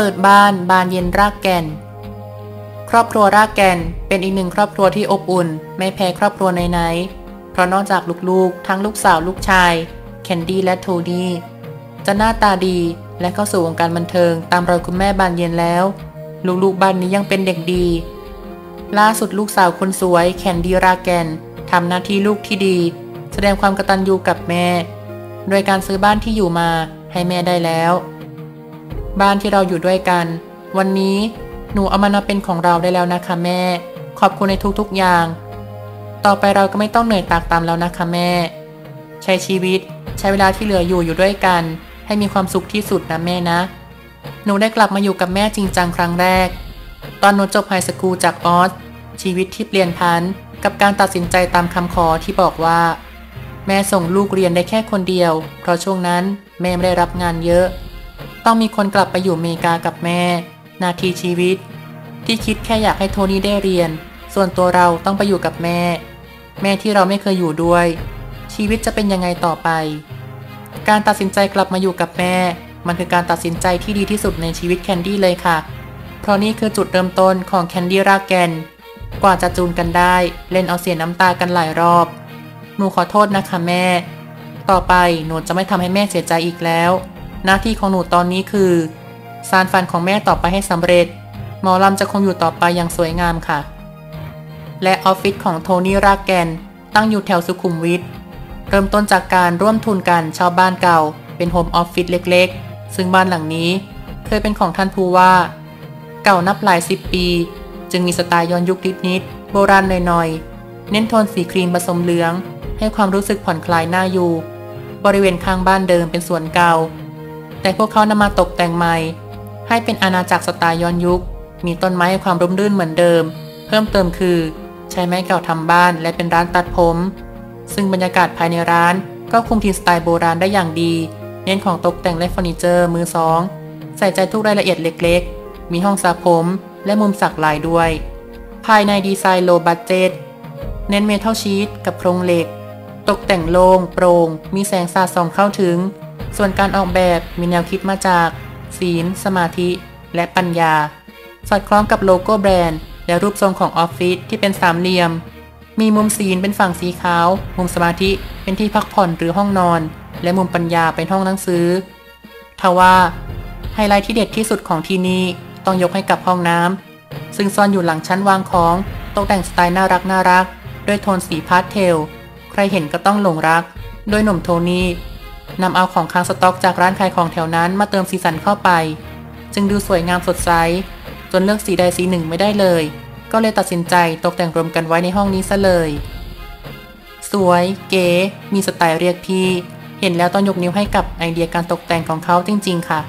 ปิดบ้านบานเย็นรากแก่น ครอบครัวรากแก่นเป็นอีกหนึ่งครอบครัวที่อบอุ่น ไม่แพ้ครอบครัวไหนๆเพราะนอกจากลูกๆ ทั้งลูกสาวลูกชาย แคนดี้และโทนี่จะหน้าตาดีและเข้าสู่วงการบันเทิงตามรอยคุณแม่บานเย็นแล้ว ลูกๆบ้านนี้ยังเป็นเด็กดี ล่าสุดลูกสาวคนสวย แคนดี้ราแกนทำหน้าที่ลูกที่ดี แสดงความกตัญญูกับแม่ โดยการซื้อบ้านที่อยู่มาให้แม่ได้แล้ว บ้านที่เราอยู่ด้วยกัน วันนี้หนูเอามันมาเป็นของเราได้แล้วนะคะแม่ ขอบคุณในทุกๆอย่าง ต่อไปเราก็ไม่ต้องเหนื่อยตากตามแล้วนะคะแม่ ใช้ชีวิตใช้เวลาที่เหลืออยู่อยู่ด้วยกัน ให้มีความสุขที่สุดนะแม่นะ หนูได้กลับมาอยู่กับแม่จริงจังครั้งแรก ตอนหนูจบไฮสคูลจากออสชีวิตที่เปลี่ยนพันกับการตัดสินใจตามคำขอที่บอกว่า แม่ส่งลูกเรียนได้แค่คนเดียว เพราะช่วงนั้นแม่ไม่ได้รับงานเยอะ ต้องมีคนกลับไปอยู่อเมริกากับแม่ นาทีชีวิต ที่คิดแค่อยากให้โทนี่ได้เรียน ส่วนตัวเราต้องไปอยู่กับแม่ แม่ที่เราไม่เคยอยู่ด้วย ชีวิตจะเป็นยังไงต่อไป การตัดสินใจกลับมาอยู่กับแม่ มันคือการตัดสินใจที่ดีที่สุดในชีวิตแคนดี้เลยค่ะ เพราะนี่คือจุดเริ่มต้นของแคนดี้รากแกนกว่าจะจูนกันได้เล่นเอาเสียน้ำตากันหลายรอบ หนูขอโทษนะคะแม่ ต่อไปหนูจะไม่ทำให้แม่เสียใจอีกแล้ว หน้าที่ของหนูตอนนี้คือสารฝันของแม่ต่อไปให้สำเร็จ หมอลำจะคงอยู่ต่อไปอย่างสวยงามค่ะ และออฟฟิศของโทนี่รากแกน ตั้งอยู่แถวสุขุมวิทเริ่มต้นจากการร่วมทุนกันช่าบ้านเก่า เป็นโฮมออฟฟิศเล็กๆ ซึ่งบ้านหลังนี้เคยเป็นของท่านผู้ว่า เก่านับหลายสิบปี จึงมีสไตล์ย้อนยุคนิดๆโบราณหน่อยๆ เน้นโทนสีครีมผสมเหลือง ให้ความรู้สึกผ่อนคลายน่าอยู่ บริเวณข้างบ้านเดิมเป็นสวนเก่า แต่พวกเขานำมาตกแต่งใหม่ ให้เป็นอาณาจักรสไตล์ย้อนยุค มีต้นไม้ความร่มรื่นเหมือนเดิม เพิ่มเติมคือ ใช้ไม้เก่าทำบ้านและเป็นร้านตัดผม ซึ่งบรรยากาศภายในร้านก็คงธีมสไตล์โบราณได้อย่างดี เน้นของตกแต่งและเฟอร์นิเจอร์มือสอง ใส่ใจทุกรายละเอียดเล็กๆ มีห้องสระผมและมุมสักลายด้วย ภายในดีไซน์ low budget เน้นเมทัลชีตกับโครงเหล็ก ตกแต่งโล่งโปร่ง มีแสงสาดส่องเข้าถึง ส่วนการออกแบบมีแนวคิดมาจาก ศีล สมาธิ และปัญญา สอดคล้องกับโลโก้แบรนด์ และรูปทรงของออฟฟิศที่เป็นสามเหลี่ยม มีมุมศีลเป็นฝั่งสีขาว มุมสมาธิเป็นที่พักผ่อนหรือห้องนอน และมุมปัญญาเป็นห้องหนังสือทว่าไฮไลท์ที่เด็ดที่สุดของที่นี่ต้องยกให้กับห้องน้ำซึ่งซ่อนอยู่หลังชั้นวางของตกแต่งสไตล์น่ารักน่ารัก ด้วยโทนสีพาสเทล ใครเห็นก็ต้องหลงรัก โดยหนุ่มโทนี่ นำเอาของค้างสต็อกจากร้านขายของแถวนั้นมาเติมสีสันเข้าไป จึงดูสวยงามสดใส จนเลือกสีใดสีหนึ่งไม่ได้เลย ก็เลยตัดสินใจตกแต่งรวมกันไว้ในห้องนี้ซะเลย สวย เก๋ มีสไตล์เรียกพี่ เห็นแล้วต้องยกนิ้วให้กับไอเดียการตกแต่งของเขาจริง ๆ ค่ะ